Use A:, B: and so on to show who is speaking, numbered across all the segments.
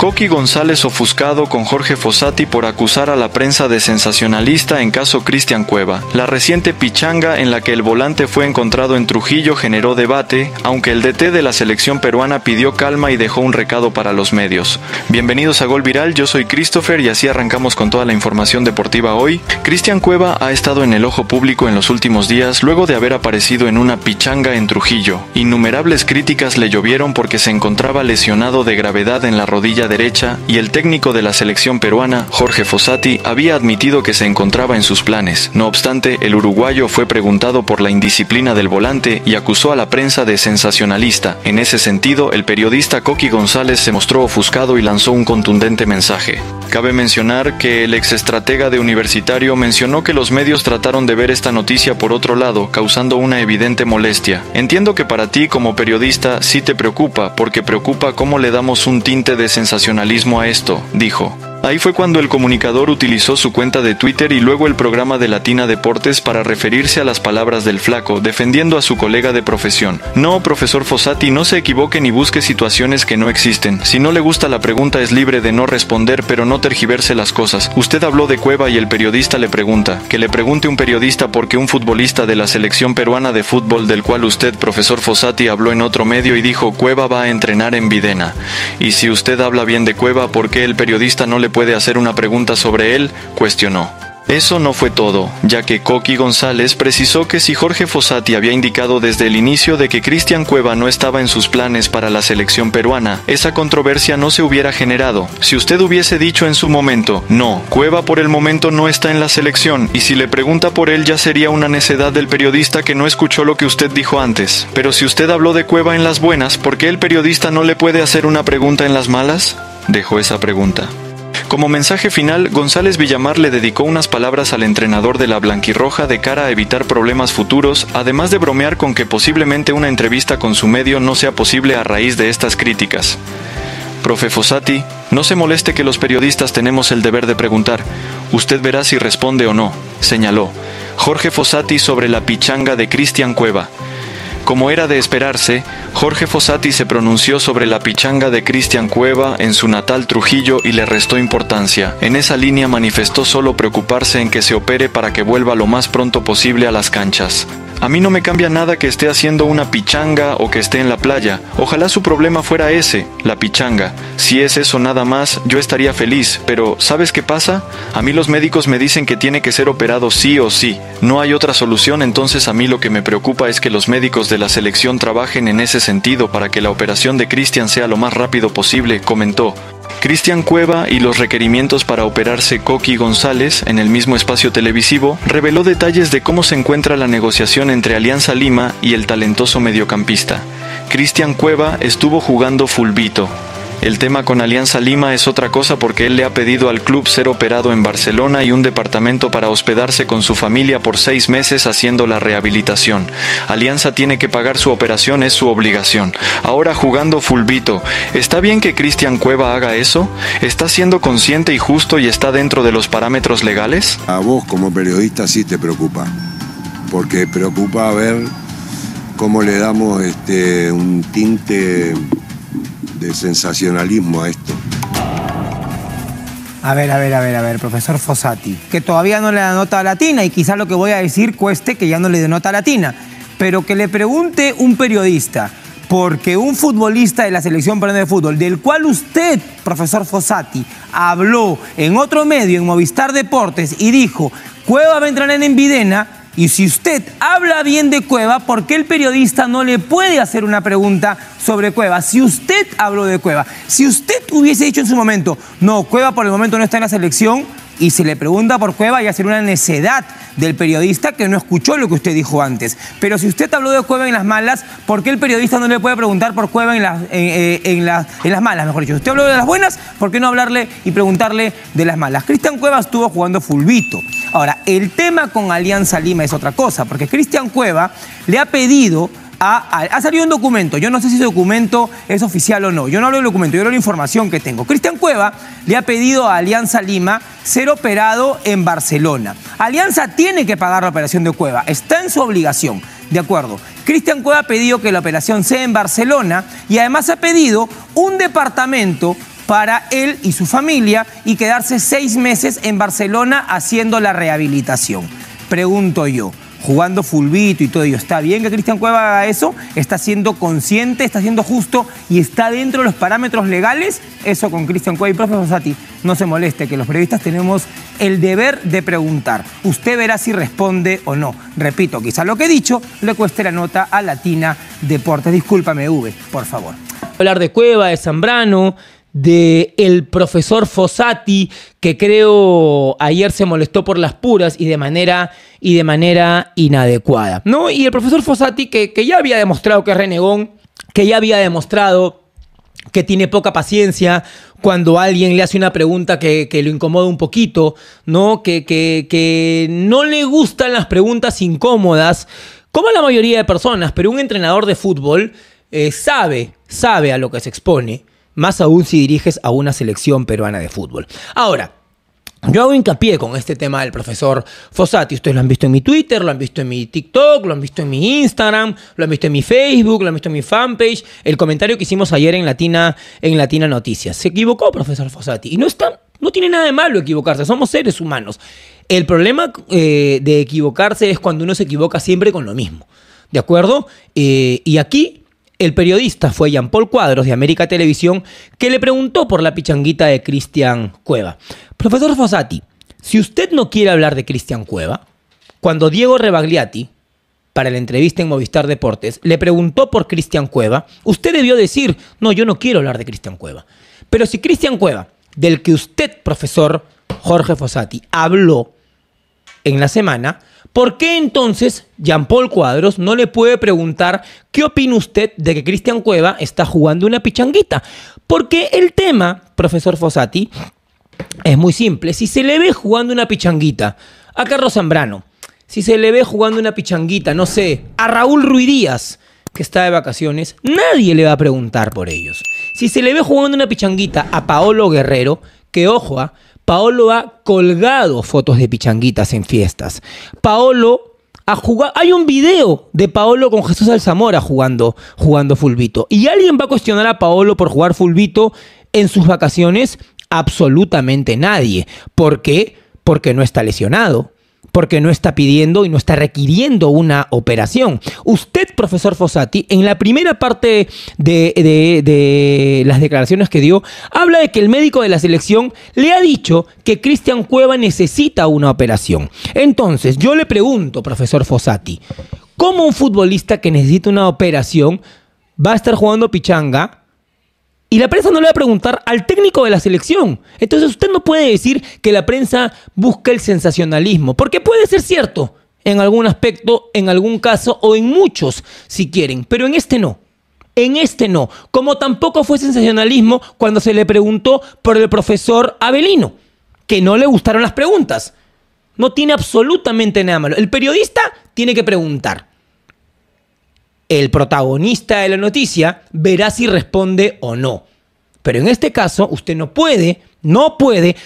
A: Coqui González ofuscado con Jorge Fossati por acusar a la prensa de sensacionalista en caso Cristian Cueva. La reciente pichanga en la que el volante fue encontrado en Trujillo generó debate, aunque el DT de la selección peruana pidió calma y dejó un recado para los medios. Bienvenidos a Gol Viral, yo soy Christopher y así arrancamos con toda la información deportiva hoy. Cristian Cueva ha estado en el ojo público en los últimos días luego de haber aparecido en una pichanga en Trujillo. Innumerables críticas le llovieron porque se encontraba lesionado de gravedad en la rodilla derecha y el técnico de la selección peruana, Jorge Fossati, había admitido que se encontraba en sus planes. No obstante, el uruguayo fue preguntado por la indisciplina del volante y acusó a la prensa de sensacionalista. En ese sentido, el periodista Coqui González se mostró ofuscado y lanzó un contundente mensaje. Cabe mencionar que el exestratega de Universitario mencionó que los medios trataron de ver esta noticia por otro lado, causando una evidente molestia. Entiendo que para ti como periodista sí te preocupa, porque preocupa cómo le damos un tinte de sensacionalismo a esto, dijo. Ahí fue cuando el comunicador utilizó su cuenta de Twitter y luego el programa de Latina Deportes para referirse a las palabras del flaco, defendiendo a su colega de profesión. No, profesor Fossati, no se equivoque ni busque situaciones que no existen. Si no le gusta la pregunta es libre de no responder, pero no tergiverse las cosas. Usted habló de Cueva y el periodista le pregunta. Que le pregunte un periodista por qué un futbolista de la selección peruana de fútbol del cual usted, profesor Fossati, habló en otro medio y dijo Cueva va a entrenar en Videna. Y si usted habla bien de Cueva, ¿por qué el periodista no le puede hacer una pregunta sobre él, cuestionó. Eso no fue todo, ya que Coqui González precisó que si Jorge Fossati había indicado desde el inicio de que Cristian Cueva no estaba en sus planes para la selección peruana, esa controversia no se hubiera generado. Si usted hubiese dicho en su momento, no, Cueva por el momento no está en la selección, y si le pregunta por él ya sería una necedad del periodista que no escuchó lo que usted dijo antes. Pero si usted habló de Cueva en las buenas, ¿por qué el periodista no le puede hacer una pregunta en las malas? Dejó esa pregunta. Como mensaje final, González Villamar le dedicó unas palabras al entrenador de la Blanquirroja de cara a evitar problemas futuros, además de bromear con que posiblemente una entrevista con su medio no sea posible a raíz de estas críticas. Profe Fossati, no se moleste que los periodistas tenemos el deber de preguntar. Usted verá si responde o no, señaló. Jorge Fossati sobre la pichanga de Cristian Cueva. Como era de esperarse, Jorge Fossati se pronunció sobre la pichanga de Cristian Cueva en su natal Trujillo y le restó importancia. En esa línea manifestó solo preocuparse en que se opere para que vuelva lo más pronto posible a las canchas. A mí no me cambia nada que esté haciendo una pichanga o que esté en la playa. Ojalá su problema fuera ese, la pichanga. Si es eso nada más, yo estaría feliz. Pero, ¿sabes qué pasa? A mí los médicos me dicen que tiene que ser operado sí o sí. No hay otra solución, entonces a mí lo que me preocupa es que los médicos de la selección trabajen en ese sentido para que la operación de Cristian sea lo más rápido posible, comentó. Cristian Cueva y los requerimientos para operarse Coqui González en el mismo espacio televisivo reveló detalles de cómo se encuentra la negociación entre Alianza Lima y el talentoso mediocampista. Cristian Cueva estuvo jugando fulbito, el tema con Alianza Lima es otra cosa porque él le ha pedido al club ser operado en Barcelona y un departamento para hospedarse con su familia por seis meses haciendo la rehabilitación. Alianza tiene que pagar su operación, es su obligación. Ahora jugando fulbito, ¿está bien que Cristian Cueva haga eso? ¿Está siendo consciente y justo y está dentro de los parámetros legales?
B: A vos como periodista sí te preocupa, porque preocupa ver cómo le damos este, un tinte de sensacionalismo a esto.
C: A ver, a ver, a ver, a ver, profesor Fossati, que todavía no le da nota latina y quizá lo que voy a decir cueste que ya no le dé nota latina, pero que le pregunte un periodista, porque un futbolista de la selección peruana de fútbol, del cual usted, profesor Fossati, habló en otro medio, en Movistar Deportes, y dijo, Cueva va a entrar en Envidena, y si usted habla bien de Cueva, ¿por qué el periodista no le puede hacer una pregunta sobre Cueva? Si usted habló de Cueva, si usted hubiese dicho en su momento, no, Cueva por el momento no está en la selección, y se le pregunta por Cueva, ya sería una necedad del periodista que no escuchó lo que usted dijo antes. Pero si usted habló de Cueva en las malas, ¿por qué el periodista no le puede preguntar por Cueva en las, en, en las malas? Mejor dicho, usted habló de las buenas, ¿por qué no hablarle y preguntarle de las malas? Cristian Cueva estuvo jugando fulbito. Ahora, el tema con Alianza Lima es otra cosa, porque Cristian Cueva le ha pedido ha, salido un documento. Yo no sé si ese documento es oficial o no. Yo no hablo del documento, yo hablo de la información que tengo. Cristian Cueva le ha pedido a Alianza Lima ser operado en Barcelona. Alianza tiene que pagar la operación de Cueva, está en su obligación. De acuerdo. Cristian Cueva ha pedido que la operación sea en Barcelona y además ha pedido un departamento
D: para él y su familia y quedarse seis meses en Barcelona haciendo la rehabilitación. Pregunto yo, jugando fulbito y todo ello. ¿Está bien que Cristian Cueva haga eso? ¿Está siendo consciente, está siendo justo y está dentro de los parámetros legales? Eso con Cristian Cueva y profesor Sati, no se moleste, que los periodistas tenemos el deber de preguntar. Usted verá si responde o no. Repito, quizá lo que he dicho le cueste la nota a Latina Deportes. Discúlpame, V, por favor.
C: Hablar de Cueva, de Zambrano, de el profesor Fossati, que creo ayer se molestó por las puras y de manera, y de manera inadecuada. ¿no? Y el profesor Fossati, que, que ya había demostrado que es renegón, que ya había demostrado que tiene poca paciencia cuando alguien le hace una pregunta que, que lo incomoda un poquito, ¿no? Que, que, que no le gustan las preguntas incómodas, como a la mayoría de personas, pero un entrenador de fútbol eh, sabe, sabe a lo que se expone más aún si diriges a una selección peruana de fútbol. Ahora, yo hago hincapié con este tema del profesor Fossati. Ustedes lo han visto en mi Twitter, lo han visto en mi TikTok, lo han visto en mi Instagram, lo han visto en mi Facebook, lo han visto en mi fanpage. El comentario que hicimos ayer en Latina, en Latina Noticias. Se equivocó, profesor Fossati. Y no está, no tiene nada de malo equivocarse. Somos seres humanos. El problema eh, de equivocarse es cuando uno se equivoca siempre con lo mismo. ¿De acuerdo? Eh, y aquí el periodista fue Jean Paul Cuadros de América Televisión que le preguntó por la pichanguita de Cristian Cueva. Profesor Fossati, si usted no quiere hablar de Cristian Cueva, cuando Diego Rebagliati, para la entrevista en Movistar Deportes, le preguntó por Cristian Cueva, usted debió decir, no, yo no quiero hablar de Cristian Cueva. Pero si Cristian Cueva, del que usted, profesor Jorge Fossati, habló en la semana, ¿Por qué entonces Jean Paul Cuadros no le puede preguntar qué opina usted de que Cristian Cueva está jugando una pichanguita? Porque el tema, profesor Fossati, es muy simple. Si se le ve jugando una pichanguita a Carlos Zambrano, si se le ve jugando una pichanguita, no sé, a Raúl Ruidíaz, que está de vacaciones, nadie le va a preguntar por ellos. Si se le ve jugando una pichanguita a Paolo Guerrero, que ojo, ¿ah? Paolo ha colgado fotos de pichanguitas en fiestas. Paolo ha jugado. Hay un video de Paolo con Jesús Alzamora jugando, jugando fulbito. ¿Y alguien va a cuestionar a Paolo por jugar fulbito en sus vacaciones? Absolutamente nadie. ¿Por qué? Porque no está lesionado porque no está pidiendo y no está requiriendo una operación. Usted, profesor Fossati, en la primera parte de, las declaraciones que dio, habla de que el médico de la selección le ha dicho que Cristian Cueva necesita una operación. Entonces, yo le pregunto, profesor Fossati, ¿cómo un futbolista que necesita una operación va a estar jugando pichanga y la prensa no le va a preguntar al técnico de la selección. Entonces usted no puede decir que la prensa busca el sensacionalismo, porque puede ser cierto en algún aspecto, en algún caso o en muchos si quieren, pero en este no. En este no. Como tampoco fue sensacionalismo cuando se le preguntó por el profesor Avelino, que no le gustaron las preguntas. No tiene absolutamente nada malo. El periodista tiene que preguntar el protagonista de la noticia verá si responde o no. Pero en este caso, usted no puede, no puede,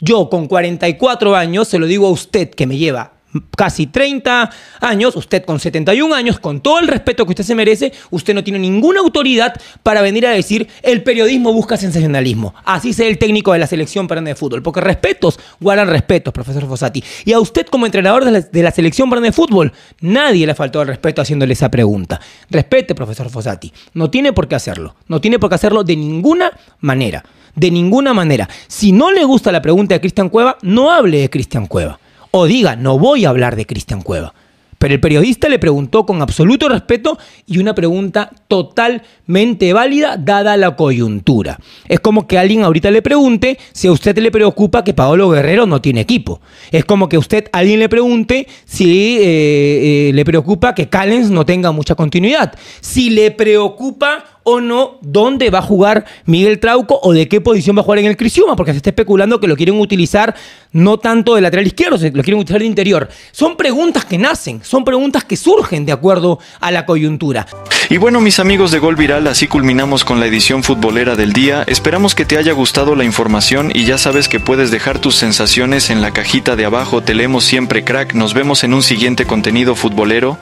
C: yo con 44 años, se lo digo a usted que me lleva casi 30 años, usted con 71 años, con todo el respeto que usted se merece, usted no tiene ninguna autoridad para venir a decir el periodismo busca sensacionalismo. Así sea el técnico de la selección peruana de fútbol. Porque respetos guardan respetos, profesor Fossati. Y a usted como entrenador de la, selección peruana de fútbol, nadie le faltó el respeto haciéndole esa pregunta. Respete, profesor Fossati. No tiene por qué hacerlo. No tiene por qué hacerlo de ninguna manera. De ninguna manera. Si no le gusta la pregunta de Cristian Cueva, no hable de Cristian Cueva o diga, no voy a hablar de Cristian Cueva. Pero el periodista le preguntó con absoluto respeto y una pregunta totalmente válida dada la coyuntura. Es como que alguien ahorita le pregunte si a usted le preocupa que Paolo Guerrero no tiene equipo. Es como que usted alguien le pregunte si eh, eh, le preocupa que Callens no tenga mucha continuidad. Si le preocupa o no dónde va a jugar Miguel Trauco o de qué posición va a jugar en el Criciúma, porque se está especulando que lo quieren utilizar no tanto de lateral izquierdo, lo quieren utilizar de interior. Son preguntas que nacen, son preguntas que surgen de acuerdo a la coyuntura.
A: Y bueno, mis amigos de Gol Viral, así culminamos con la edición futbolera del día. Esperamos que te haya gustado la información y ya sabes que puedes dejar tus sensaciones en la cajita de abajo. Te leemos siempre, crack. Nos vemos en un siguiente contenido futbolero.